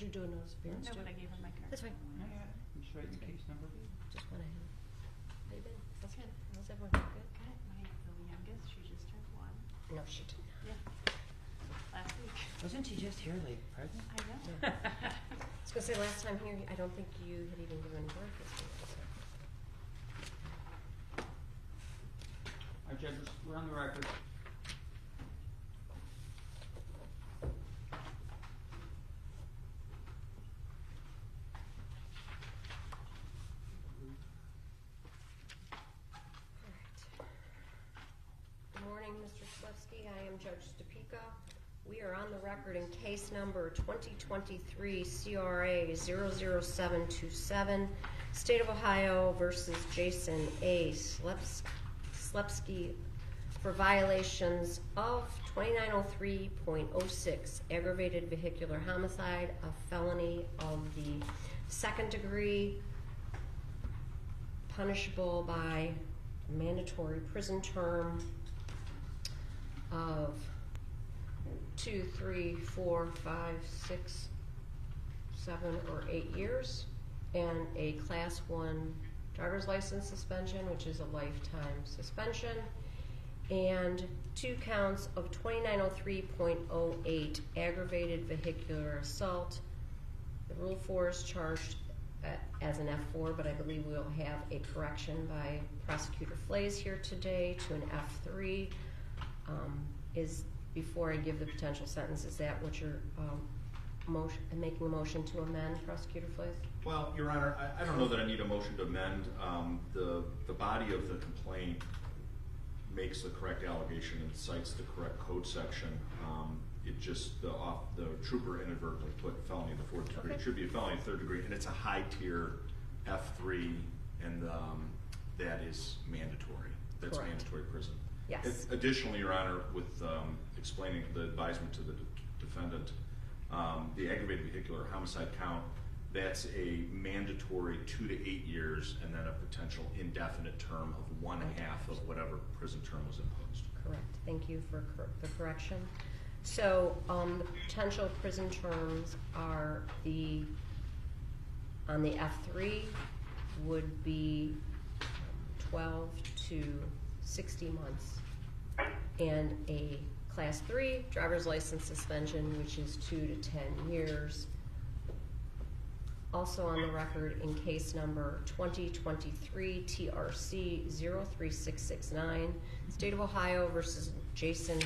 did you do a notice of appearance No, too? but I gave her my card. That's fine. Yeah, yeah, you should write your case number. Just went ahead. How you been? How's Good. How's everyone? Good? Good. My the youngest, she just turned one. No, she did not. Yeah. Last week. Wasn't she just here like pregnant? I know. Yeah. I was gonna say, last time here, I don't think you had even given birth this week, so. Our judges, we're on the record. Alright. Good morning, Mr. Slepsky. I am Judge Stupica. We are on the record in case number 2023 CRA 00727, State of Ohio versus Jason A. Sleps- Slepsky for violations of 2903.06 aggravated vehicular homicide, a felony of the second degree, punishable by mandatory prison term of two, three, four, five, six, seven, or eight years, and a class one driver's license suspension, which is a lifetime suspension, and two counts of 2903.08 aggravated vehicular assault. The Rule 4 is charged as an F4, but I believe we'll have a correction by Prosecutor Flaiz here today to an F3. Um, Is, before I give the potential sentence, is that what you're um, motion, making a motion to amend, Prosecutor Flaiz? Well, Your Honor, I, I don't know that I need a motion to amend. Um, the, the body of the complaint makes the correct allegation and cites the correct code section. Um, it just, the off, the trooper inadvertently put felony in the fourth degree. It should be a felony in the third degree, and it's a high tier F three, and, um, that is mandatory. That's Correct. mandatory prison. Yes. Additionally, Your Honor, with, um, explaining the advisement to the de- defendant, um, the aggravated vehicular homicide count, that's a mandatory two to eight years and then a potential indefinite term of one half of whatever prison term was imposed. Correct, thank you for cor- the correction. So, um, the potential prison terms are the, on the F three would be twelve to sixty months. And a class three driver's license suspension, which is two to ten years. Also on the record in case number twenty twenty-three TRC 03669, State of Ohio versus Jason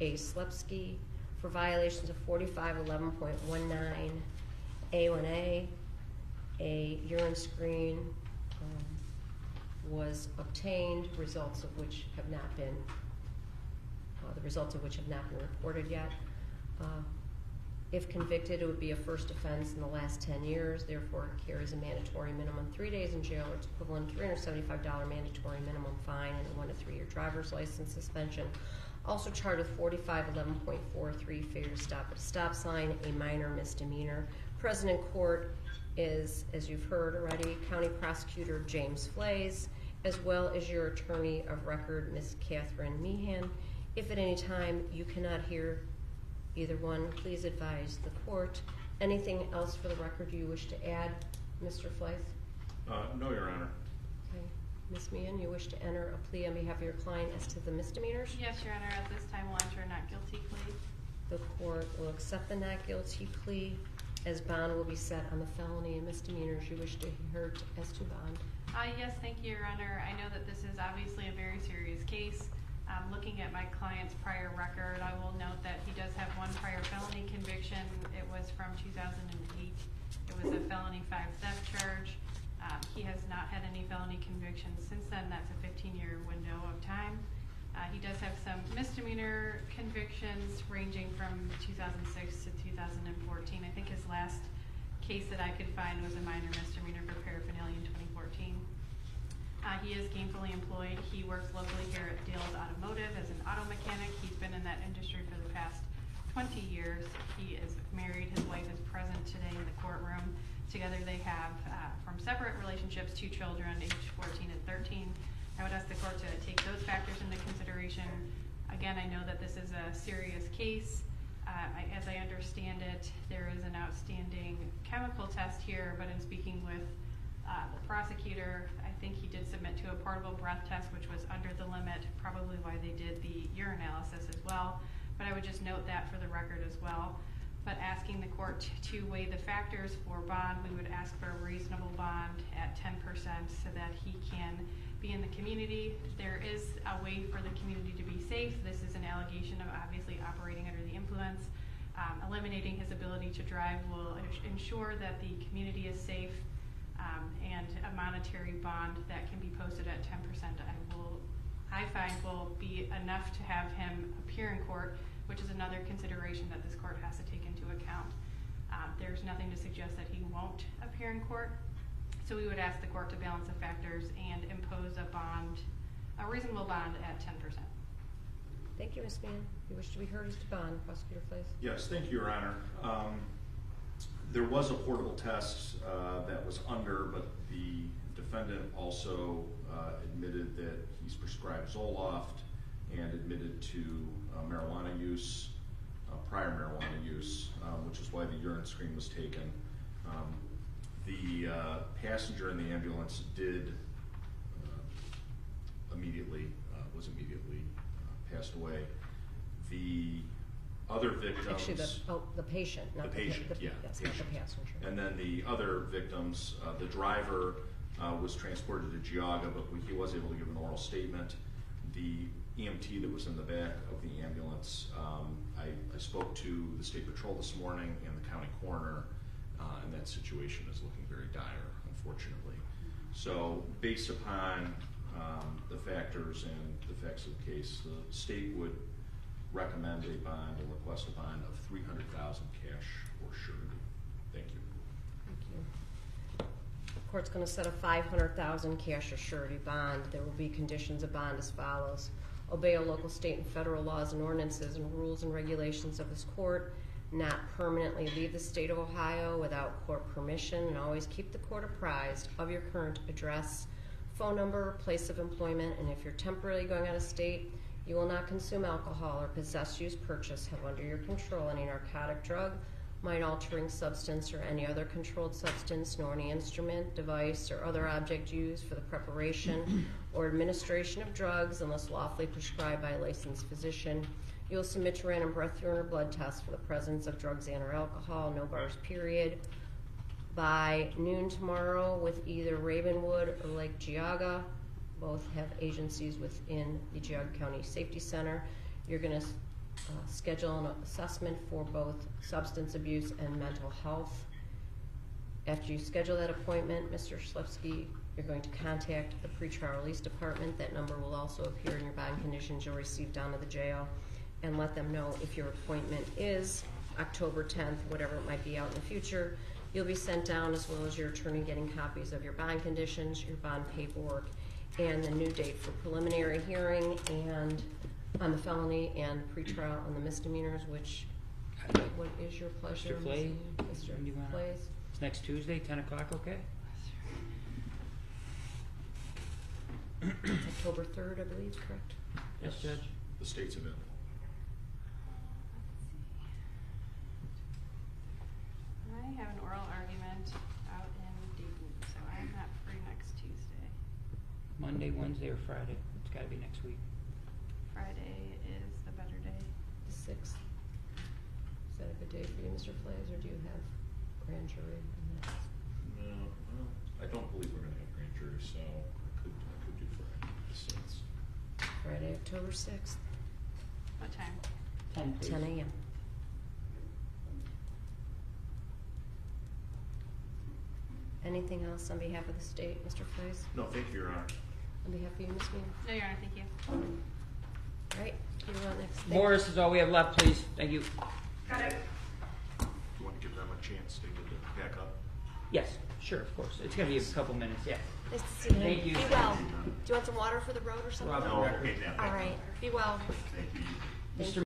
A. Slepsky for violations of forty-five eleven point one nine A one A. A urine screen, um, was obtained, results of which have not been, uh, the results of which have not been reported yet. Uh, if convicted, it would be a first offense in the last ten years, therefore it carries a mandatory minimum three days in jail, or its equivalent three hundred seventy-five dollar mandatory minimum fine and a one to three-year driver's license suspension. Also charged with forty-five eleven point four three, failure to stop at a stop sign, a minor misdemeanor. Present in court is, as you've heard already, County Prosecutor James Flaiz, as well as your attorney of record, Ms. Catherine Meehan. If at any time you cannot hear either one, please advise the court. Anything else for the record you wish to add, Mr. Flaiz? Uh, no, Your Honor. Okay. Ms. Meehan, you wish to enter a plea on behalf of your client as to the misdemeanors? Yes, Your Honor, at this time we'll enter a not guilty plea. The court will accept the not guilty plea as bond will be set on the felony and misdemeanors you wish to hear t- as to bond. Uh, yes, thank you, Your Honor. I know that this is obviously a very serious case. Um, looking at my client's prior record, I will note that he does have one prior felony conviction. It was from two thousand and eight. It was a felony five theft charge. Um, he has not had any felony convictions since then. That's a fifteen-year window of time. Uh, he does have some misdemeanor convictions ranging from two thousand six to two thousand and fourteen. I think his last case that I could find was a minor misdemeanor for paraphernalia in twenty fourteen. Uh, he is gainfully employed. He works locally here at Dale's Automotive as an auto mechanic. He's been in that industry for the past twenty years. He is married. His wife is present today in the courtroom. Together they have, uh, from separate relationships, two children, aged fourteen and thirteen. I would ask the court to take those factors into consideration. Again, I know that this is a serious case. Uh, I- as I understand it, there is an outstanding chemical test here, but in speaking with uh, the prosecutor, I think he did submit to a portable breath test, which was under the limit, probably why they did the urinalysis as well. But I would just note that for the record as well. But asking the court to weigh the factors for bond, we would ask for a reasonable bond at ten percent so that he can be in the community. There is a way for the community to be safe. This is an allegation of obviously operating under the influence. Um, eliminating his ability to drive will ensure that the community is safe um, and a monetary bond that can be posted at ten percent, I will, I find will be enough to have him appear in court, which is another consideration that this court has to take into account. Um, there's nothing to suggest that he won't appear in court, so we would ask the court to balance the factors and impose a bond, a reasonable bond at ten percent. Thank you, Ms. Mann. You wish to be heard as to bond, Prosecutor Flaiz? Yes, thank you, Your Honor. Um, There was a portable test uh, that was under, but the defendant also uh, admitted that he's prescribed Zoloft and admitted to uh, marijuana use, uh, prior marijuana use, um, which is why the urine screen was taken. Um, The uh, passenger in the ambulance did uh, immediately, was immediately passed away. The other victims. Actually, the, oh, the patient, not The the. pa- patient, the- yeah. Yes, not the patient. passenger. And then the other victims, uh, the driver uh, was transported to Geauga, but he was able to give an oral statement. The EMT that was in the back of the ambulance, um, I, I spoke to the state patrol this morning and the county coroner, uh, and that situation is looking very dire, unfortunately. So based upon um, the factors and the facts of the case, the state would recommend a bond or request a bond of three hundred thousand cash or surety. Thank you. Thank you. The Court's gonna set a five hundred thousand cash or surety bond. There will be conditions of bond as follows. Obey all local, state, and federal laws and ordinances and rules and regulations of this court. Not permanently leave the state of Ohio without court permission, and always keep the court apprised of your current address, phone number, place of employment, and if you're temporarily going out of state, you will not consume alcohol or possess, use, purchase, have under your control any narcotic drug, mind altering substance, or any other controlled substance, nor any instrument, device, or other object used for the preparation or administration of drugs unless lawfully prescribed by a licensed physician. You will submit to random breath, urine, or blood tests for the presence of drugs and or alcohol, no bars, period by noon tomorrow with either Ravenwood or Lake Geauga. Both have agencies within the Geauga County Safety Center. You're gonna uh, schedule an assessment for both substance abuse and mental health. After you schedule that appointment, Mr. Slipsky, you're going to contact the pretrial release department. That number will also appear in your bond conditions you'll receive down to the jail. And let them know if your appointment is October tenth, whatever it might be out in the future. You'll be sent down as well as your attorney getting copies of your bond conditions, your bond paperwork, and the new date for preliminary hearing and on the felony and pretrial on the misdemeanors, which, what is your pleasure? Mr. Flay, Mr. when do you wanna- Flaiz? It's next Tuesday, ten o'clock, okay? October third, I believe, correct? Yes, Judge? The state's available. I have an oral argument out in Dayton, so I'm not free next Tuesday. Monday, Wednesday, or Friday? It's gotta be next week. Friday is the better day. The sixth. Is that a good day for you, Mr. Flaiz, or do you have grand jury? on that? No, well, I don't believe we're gonna have grand jury, so I could, I could do Friday, the sixth. Friday, October sixth, What time? Ten, please. ten AM. Anything else on behalf of the state, Mr. Flaiz? No, thank you, Your Honor. On behalf of you, Ms. Meehan? No, Your Honor, thank you. All right, you're on next. Thank you. Morris is all we have left, please. Thank you. Got Do you want to give them a chance to get to back up? Yes, sure, of course. It's gonna be a couple minutes, yeah. Nice to see you. Thank you. Be well. Do you want some water for the road or something? Rob, No, okay, now, All right, be well. Thank you. Mr. you.